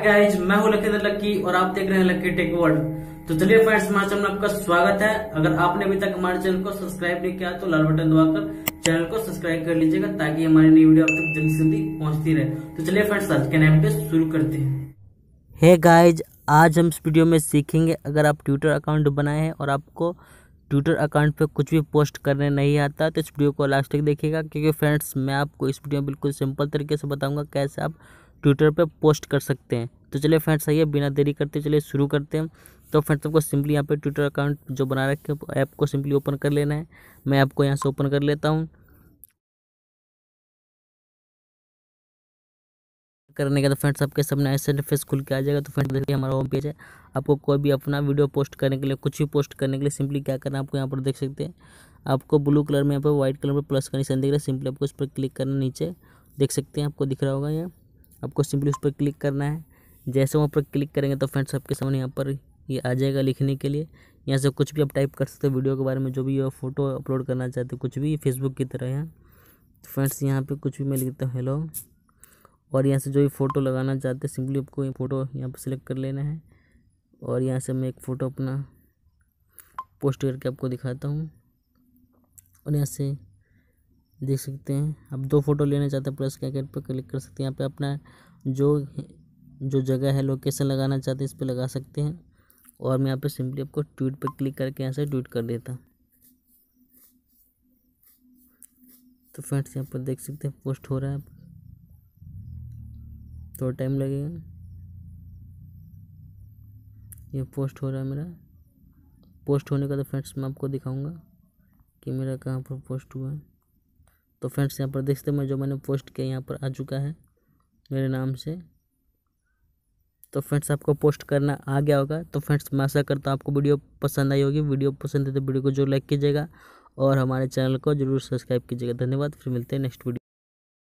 Guys मैं हूँ लखींदर लक्की और आप देख रहे हैं लक्की टेक वर्ल्ड। तो चलिए फ्रेंड्स हमारे चैनल में आपका स्वागत है। अगर आपने अभी तक हमारे चैनल को सब्सक्राइब नहीं किया तो लाल बटन दबाकर चैनल को सब्सक्राइब कर लीजिएगा ताकि हमारी नई वीडियो आप तक जल्दी से जल्दी पहुँचती रहे। तो चलिए फ्रेंड्स आज के नए वीडियो शुरू करते हैं। है गाइज़ आज हम इस वीडियो में सीखेंगे अगर आप ट्विटर अकाउंट बनाए हैं और आपको ट्विटर अकाउंट पे कुछ भी पोस्ट करने नहीं आता तो इस वीडियो को लास्ट तक देखिएगा, क्योंकि फ्रेंड्स मैं आपको इस वीडियो में बिल्कुल सिंपल तरीके से बताऊँगा कैसे आप ट्विटर पर पोस्ट कर सकते हैं। तो चलिए फ्रेंड्स है, बिना देरी करते चलिए शुरू करते हैं। तो फ्रेंड्स, आपको सिंपली यहाँ पे ट्विटर अकाउंट जो बना रखे ऐप को सिंपली ओपन कर लेना है। मैं आपको यहाँ से ओपन कर लेता हूँ। करने का तो फ्रेंड्स, आपके सामने ऐसे इंटरफेस खुल के आ जाएगा। तो फ्रेंड्स, देखिए हमारा होम पेज है। आपको कोई भी अपना वीडियो पोस्ट करने के लिए, कुछ भी पोस्ट करने के लिए सिंपली क्या करना है, आपको यहाँ पर देख सकते हैं। आपको ब्लू कलर में यहाँ पर व्हाइट कलर में प्लस का निशान दिख रहा है। सिंपली आपको उस पर क्लिक करना नीचे देख सकते हैं, आपको दिख रहा होगा यहाँ आपको सिंपली उस पर क्लिक करना है। जैसे वहाँ पर क्लिक करेंगे तो फ्रेंड्स आपके सामने यहाँ पर ये आ जाएगा लिखने के लिए। यहाँ से कुछ भी आप टाइप कर सकते हो वीडियो के बारे में, जो भी फ़ोटो अपलोड करना चाहते हो, कुछ भी फेसबुक की तरह यहाँ। तो फ्रेंड्स यहाँ पे कुछ भी मैं लिखता हूँ, हेलो। और यहाँ से जो भी फ़ोटो लगाना चाहते हैं, सिंपली आपको ये फ़ोटो यहाँ पर सिलेक्ट कर लेना है। और यहाँ से मैं एक फ़ोटो अपना पोस्ट करके आपको दिखाता हूँ। और यहाँ से देख सकते हैं। आप दो फ़ोटो लेना चाहते हैं, प्लस के आइकन पर क्लिक कर सकते हैं। यहाँ पे अपना जो जो जगह है लोकेशन लगाना चाहते हैं, इस पर लगा सकते हैं। और मैं यहाँ पे सिंपली आपको ट्वीट पर क्लिक करके यहाँ से ट्वीट कर देता तो फ्रेंड्स यहाँ पर देख सकते हैं पोस्ट हो रहा है। थोड़ा टाइम लगेगा। ये पोस्ट हो रहा है मेरा। पोस्ट होने का तो फ्रेंड्स मैं आपको दिखाऊँगा कि मेरा कहाँ पर पोस्ट हुआ है। तो फ्रेंड्स, यहाँ पर देखते मैं जो मैंने पोस्ट किया, यहाँ पर आ चुका है मेरे नाम से। तो फ्रेंड्स, आपको पोस्ट करना आ गया होगा। तो फ्रेंड्स, मैं आशा करता हूँ आपको वीडियो पसंद आई होगी। वीडियो पसंद है तो वीडियो को ज़रूर लाइक कीजिएगा और हमारे चैनल को ज़रूर सब्सक्राइब कीजिएगा। धन्यवाद। फिर मिलते हैं नेक्स्ट वीडियो